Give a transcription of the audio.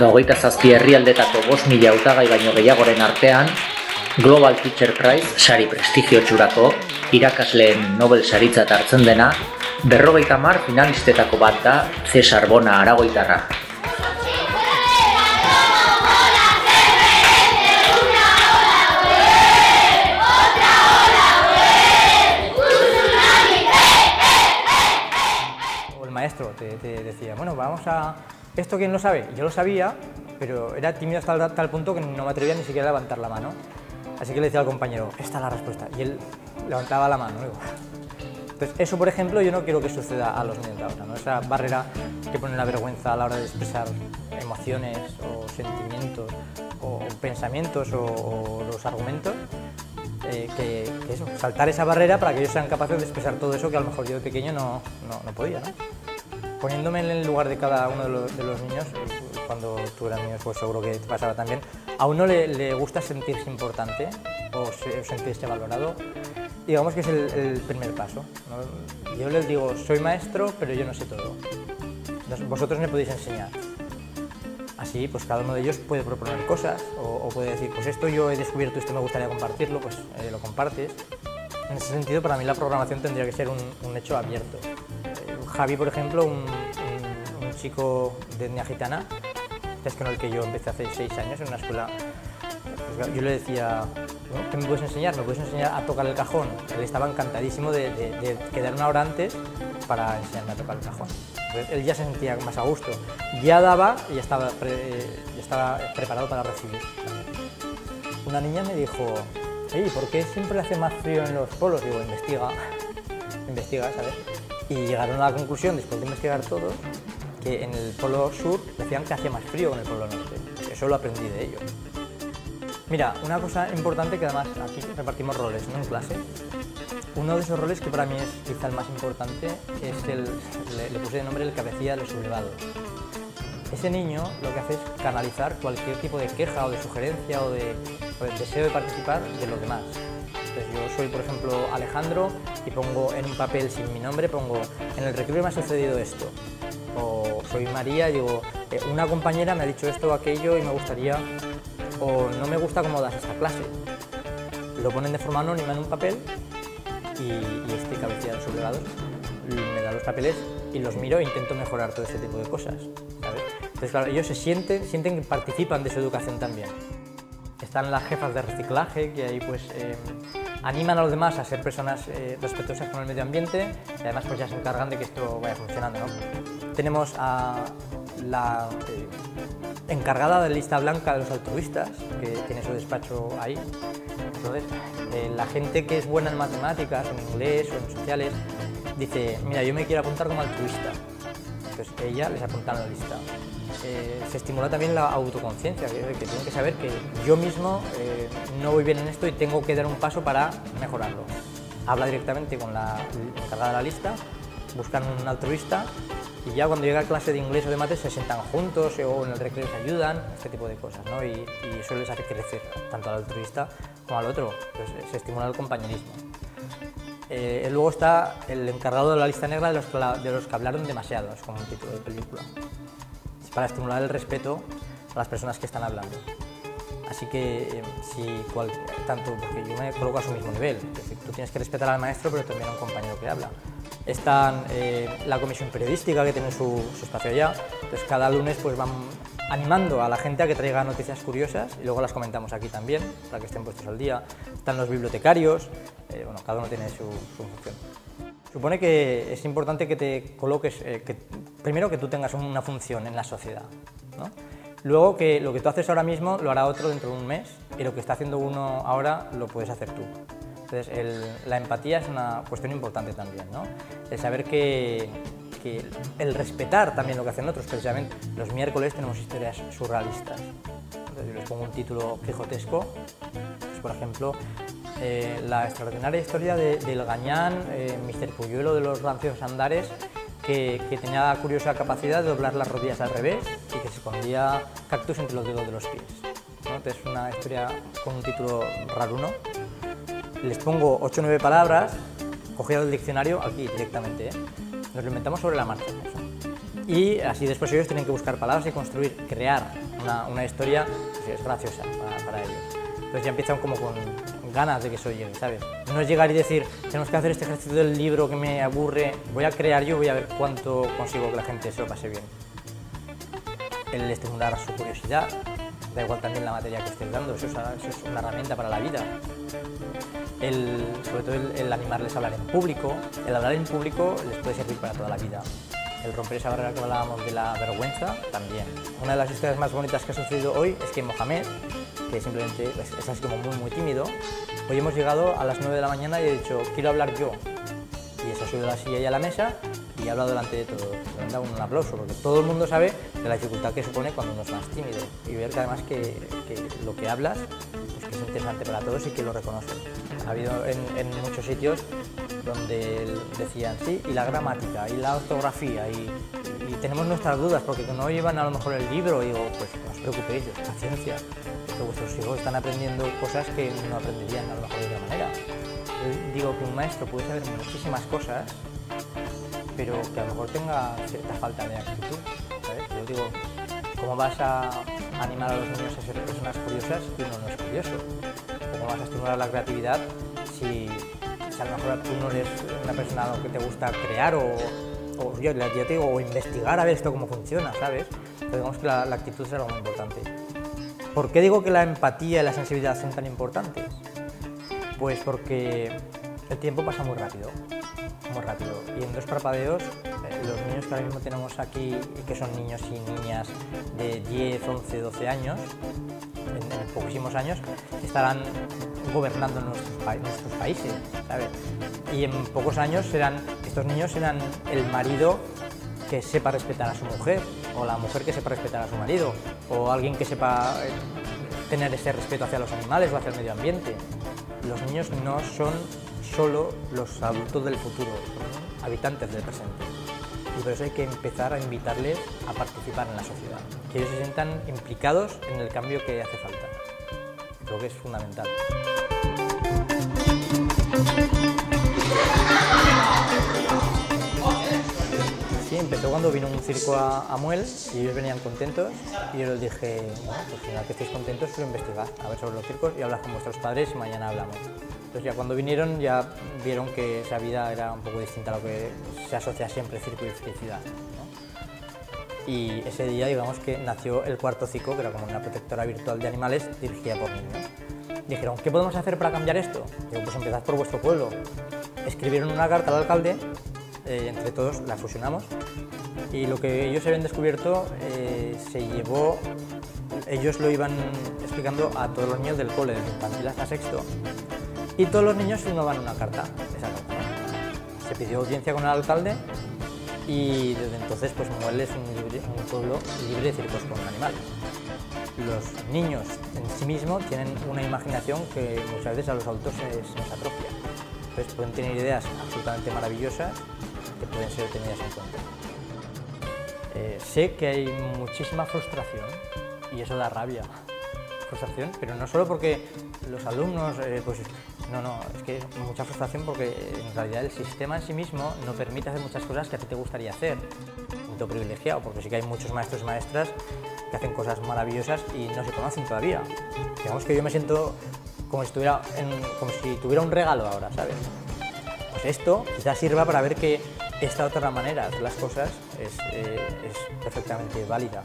da hogeita zazpi herrialdetako bost mila hautagai baino gehiagoren artean, Global Teacher Prize sari prestigiotxurako irakasleen Nobel saritzat hartzen dena, berrogeita mar finalistetako bat da Cesar Bona Aragoitarra. El maestro te, te decía, bueno, vamos a... ¿Esto quién lo sabe? Yo lo sabía, pero era tímido hasta tal, punto que no me atrevía ni siquiera a levantar la mano. Así que le decía al compañero, esta es la respuesta. Y él levantaba la mano. Entonces, eso, por ejemplo, yo no quiero que suceda a los niños de ahora. Esa barrera que pone la vergüenza a la hora de expresar emociones o sentimientos o pensamientos o, los argumentos, eh, que, eso, saltar esa barrera para que ellos sean capaces de expresar todo eso que a lo mejor yo de pequeño no, no, no podía. Poniéndome en el lugar de cada uno de los, de los niños, eh, cuando tú eras niño, pues seguro que te pasaba también, a uno le, le gusta sentirse importante o, se- sentirse valorado, digamos que es el, el primer paso. ¿no? Yo les digo, soy maestro, pero yo no sé todo. Vosotros me podéis enseñar. Así, pues cada uno de ellos puede proponer cosas o, o puede decir, pues esto yo he descubierto, esto me gustaría compartirlo, pues eh, lo compartes. En ese sentido, para mí la programación tendría que ser un, un hecho abierto. Javi, por ejemplo, un, chico de etnia gitana, es con el que yo empecé hace seis años en una escuela, pues, yo le decía, "¿No? ¿qué me puedes enseñar? ¿Me puedes enseñar a tocar el cajón? Él estaba encantadísimo de, quedar una hora antes para enseñarme a tocar el cajón. Él ya se sentía más a gusto. Ya daba y estaba, preparado para recibir. Una niña me dijo, "Oye, ¿por qué siempre hace más frío en los polos? Digo, investiga, investiga, ¿sabes? Y llegaron a la conclusión, después de investigar todo, que en el polo sur decían que hacía más frío que en el polo norte. Eso lo aprendí de ellos. Mira, una cosa importante que además aquí repartimos roles ¿no? en clase. Uno de esos roles que para mí es quizá el más importante es el, le, puse de nombre el cabecilla de los sublevados. Ese niño lo que hace es canalizar cualquier tipo de queja o de sugerencia o de deseo de participar de los demás. Yo soy, por ejemplo, Alejandro y pongo en un papel sin mi nombre, pongo en el recreo me ha sucedido esto. O soy María y digo, "Eh, una compañera me ha dicho esto o aquello y me gustaría, o no me gusta cómo das esta clase. Lo ponen de forma anónima en un papel y, y este los sublevados me da los papeles y los miro e intento mejorar todo este tipo de cosas. Entonces, claro, ellos se sienten, sienten que participan de su educación también. Están las jefas de reciclaje, que ahí pues eh, animan a los demás a ser personas eh, respetuosas con el medio ambiente y además pues ya se encargan de que esto vaya funcionando. Tenemos a la eh, encargada de lista blanca de los altruistas, que tiene su despacho ahí. Entonces, la gente que es buena en matemáticas, en inglés o en sociales, dice, mira, yo me quiero apuntar como altruista. Entonces ella les apunta en la lista. Eh, se estimula también la autoconciencia, que, que tienen que saber que yo mismo eh, no voy bien en esto y tengo que dar un paso para mejorarlo. Habla directamente con la encargada de la lista, buscan un altruista y ya cuando llega a clase de inglés o de mates se sientan juntos o en el recreo se ayudan, este tipo de cosas, ¿no? Y, y eso les hace crecer tanto al altruista como al otro, se estimula el compañerismo. Eh, luego está el encargado de la lista negra de los, que de los que hablaron demasiado, es como un título de película. Para estimular el respeto a las personas que están hablando. Así que eh, si cual- tanto, porque yo me coloco a su mismo nivel, es decir, tú tienes que respetar al maestro, pero también a un compañero que habla. Están eh, la comisión periodística, que tiene su, su espacio allá, entonces cada lunes pues van animando a la gente a que traiga noticias curiosas y luego las comentamos aquí también, para que estén puestos al día. Están los bibliotecarios, eh, bueno, cada uno tiene su, su función. Supone que es importante que te coloques, eh, que, primero que tú tengas una función en la sociedad, ¿no? Luego que lo que tú haces ahora mismo lo hará otro dentro de un mes y lo que está haciendo uno ahora lo puedes hacer tú. Entonces el- la empatía es una cuestión importante también, ¿no? El saber que, que el respetar también lo que hacen otros, precisamente. Los miércoles tenemos historias surrealistas. Entonces yo les pongo un título quijotesco, pues, por ejemplo, eh, la extraordinaria historia de- del gañán, eh, Mr. Puyuelo de los rancios andares, que, que tenía la curiosa capacidad de doblar las rodillas al revés y que se escondía cactus entre los dedos de los pies. ¿no? Entonces, una historia con un título raruno. les pongo 8 o 9 palabras, cogidas del diccionario aquí directamente. ¿eh? Nos lo inventamos sobre la marcha. Y así después ellos tienen que buscar palabras y construir, crear una, una historia que es graciosa para, para ellos. Entonces ya empiezan como con ganas de que eso llegue, ¿sabes? No es llegar y decir, tenemos que hacer este ejercicio del libro que me aburre, voy a crear yo, voy a ver cuánto consigo que la gente se lo pase bien. El estimular su curiosidad, da igual también la materia que estés dando, eso es, una herramienta para la vida. El, sobre todo el animarles a hablar en público, el hablar en público les puede servir para toda la vida. El romper esa barrera que hablábamos de la vergüenza, también. Una de las historias más bonitas que ha sucedido hoy es que Mohamed, que simplemente es, es así como muy, muy tímido, hoy hemos llegado a las 9 de la mañana y he dicho, quiero hablar yo. Y se ha subido a la silla y a la mesa y ha hablado delante de todos. Le dado un aplauso, porque todo el mundo sabe de la dificultad que supone cuando uno es más tímido. Y ver que además que, que lo que hablas pues que es interesante para todos y que lo reconocen. Ha habido en, muchos sitios donde decían, sí, y la gramática, y la ortografía, y, tenemos nuestras dudas, porque no llevan a lo mejor el libro, digo, pues no os preocupéis, paciencia, que vuestros hijos están aprendiendo cosas que no aprenderían a lo mejor de otra manera. Yo digo que un maestro puede saber muchísimas cosas, pero que a lo mejor tenga cierta falta de actitud. Yo digo, ¿cómo vas a animar a los niños a ser personas curiosas si uno no es curioso? ¿Cómo vas a estimular la creatividad si, a lo mejor tú no eres una persona que te gusta crear o, investigar a ver esto cómo funciona, ¿sabes? Pero digamos que la, la actitud es algo muy importante. ¿Por qué digo que la empatía y la sensibilidad son tan importantes? Pues porque el tiempo pasa muy rápido, muy rápido. Y en dos parpadeos, los niños que ahora mismo tenemos aquí, que son niños y niñas de 10, 11, 12 años, en, en poquísimos años, estarán gobernando nuestros, pa- nuestros países. Y en pocos años serán, estos niños serán el marido que sepa respetar a su mujer, o la mujer que sepa respetar a su marido, o alguien que sepa eh, tener ese respeto hacia los animales o hacia el medio ambiente. Los niños no son solo los adultos del futuro, habitantes del presente. Y por eso hay que empezar a invitarles a participar en la sociedad, que ellos se sientan implicados en el cambio que hace falta. Creo que es fundamental. Sí, empezó cuando vino un circo a, a Muel y ellos venían contentos y yo les dije, bueno, pues final que estéis contentos, pero investigad, a ver sobre los circos y hablas con vuestros padres y mañana hablamos. Entonces ya cuando vinieron ya vieron que esa vida era un poco distinta a lo que se asocia siempre circo y felicidad. ¿no? Y ese día digamos que nació el cuarto ciclo, que era como una protectora virtual de animales dirigida por niños. Dijeron, ¿qué podemos hacer para cambiar esto? Digo, pues empezad por vuestro pueblo. Escribieron una carta al alcalde eh, entre todos la fusionamos y lo que ellos habían descubierto eh, se llevó, ellos lo iban explicando a todos los niños del cole, desde infantil hasta sexto, y todos los niños firmaban una carta, esa carta. Se pidió audiencia con el alcalde y desde entonces pues Muel es un, un pueblo libre de circos con animales. Los niños en sí mismos tienen una imaginación que muchas veces a los adultos se, se nos atrofia. Entonces pueden tener ideas absolutamente maravillosas que pueden ser tenidas en cuenta. Eh, sé que hay muchísima frustración y eso da rabia. Frustración, pero no solo porque los alumnos, eh, pues no, no, es que mucha frustración porque en realidad el sistema en sí mismo no permite hacer muchas cosas que a ti te gustaría hacer. Punto privilegiado, porque sí que hay muchos maestros y maestras que hacen cosas maravillosas y no se conocen todavía. Digamos que yo me siento como si, estuviera en- como si tuviera un regalo ahora, ¿sabes? Pues esto quizás sirva para ver que esta otra manera de hacer las cosas es, eh, es perfectamente válida.